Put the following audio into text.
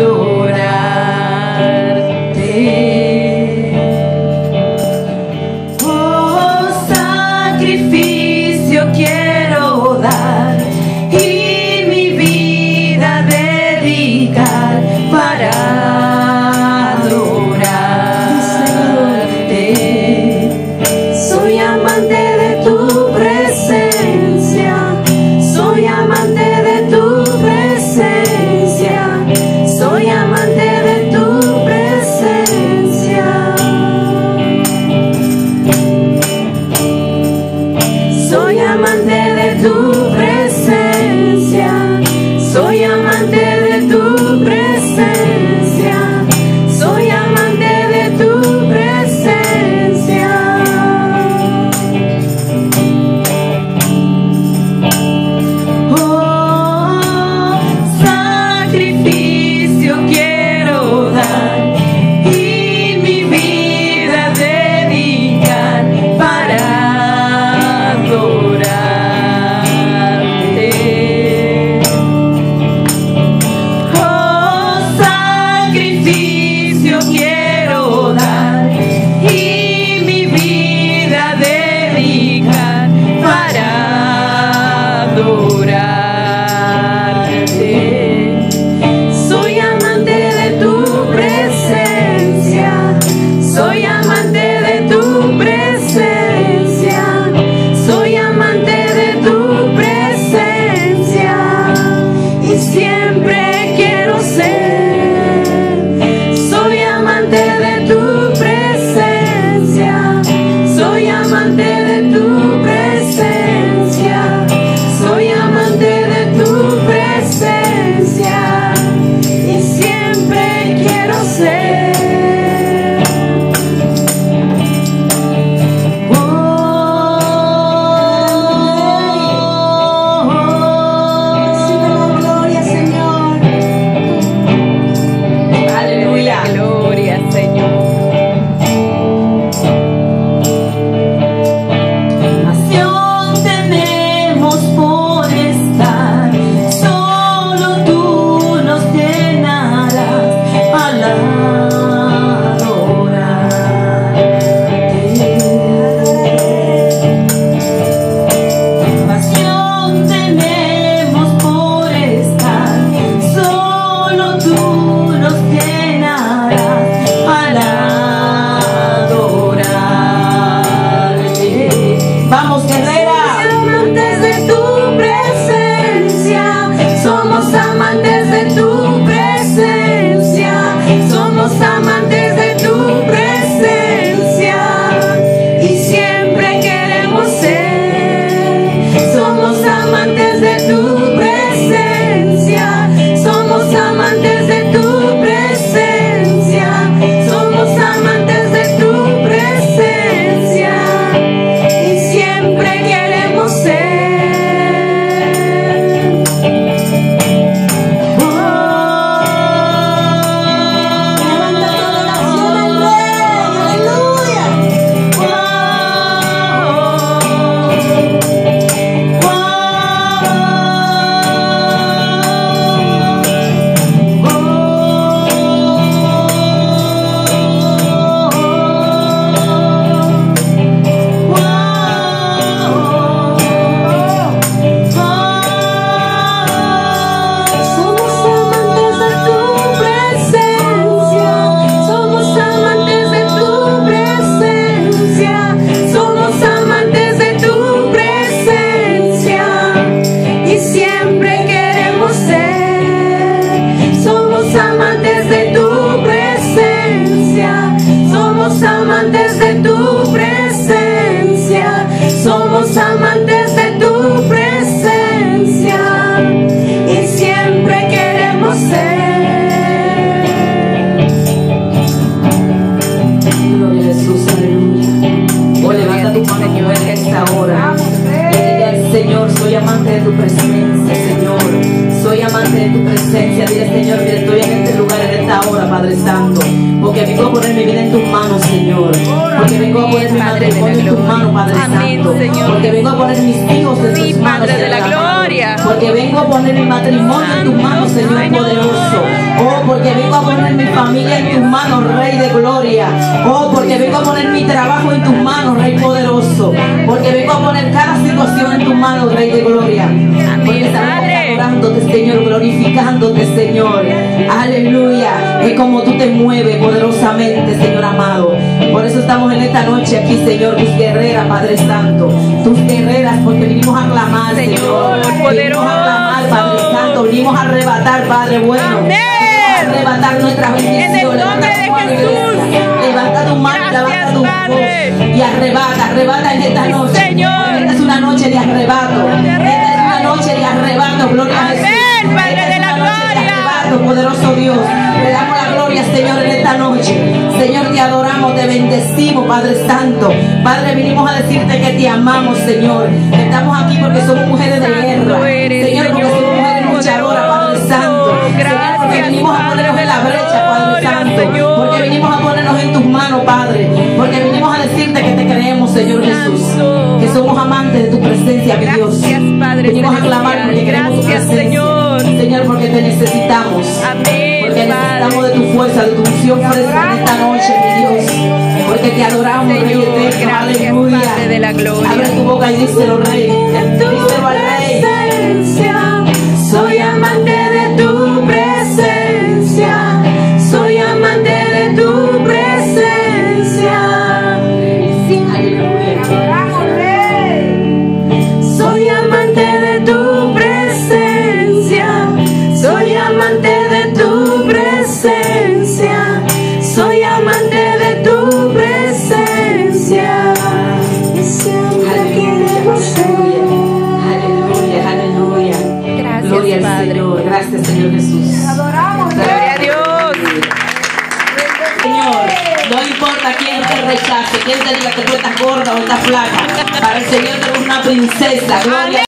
Tuhan. vida, Señor, que estoy en este lugar, en esta hora, Padre Santo. Porque vengo a poner mi vida en tus manos, Señor. Porque vengo a poner mi matrimonio en tus manos, Padre Santo. Porque vengo a poner mis hijos en tus manos, Padre de la gloria. Porque vengo a poner mi matrimonio en tus manos, Señor poderoso. Oh, porque vengo a poner mi familia en tus manos, Rey de gloria. Oh, porque vengo a poner mi trabajo en tus manos, Rey poderoso. Porque vengo a poner cada situación en tus manos, Rey de gloria. Porque estamos Señor te mueves poderosamente, Señor amado. Por eso estamos en esta noche aquí, Señor, tus guerreras, Padre Santo. Tus guerreras, porque vinimos a clamar, Señor. Venimos a clamar, Padre Santo. Venimos a arrebatar, Padre bueno. A arrebatar nuestras bendiciones. En el nombre de Jesús. Levanta tu mano, levanta tu voz y arrebata, arrebata en esta noche. Te bendecimos, Padre Santo. Padre, vinimos a decirte que te amamos, Señor. Estamos aquí porque somos mujeres de guerra. eres, Señor, porque somos mujeres luchadoras, Padre. Santo. Señor, porque Gracias, venimos a ponernos en la brecha, Padre Santo. Porque venimos a ponernos en tus manos, Padre. Porque venimos a decirte que te creemos, Señor Jesús. Que somos amantes de tu presencia, mi Dios. Gracias, Padre Venimos a clamar porque queremos tu Gracias, presencia. Señor. Señor, porque te necesitamos. Amén, necesitamos de tu fuerza, de tu unción fresca en esta noche, mi Dios. Porque te adoramos, Rey eterno. Aleluya. Padre de la gloria. Abre tu boca y díselo, Rey. Díselo al Rey. Gloria al Padre. Señor. Gracias, Señor Jesús. Gloria a Dios. Señor, no importa quién te rechace, quién te diga que tú estás gorda o estás flaca. Para el Señor eres una princesa. Gloria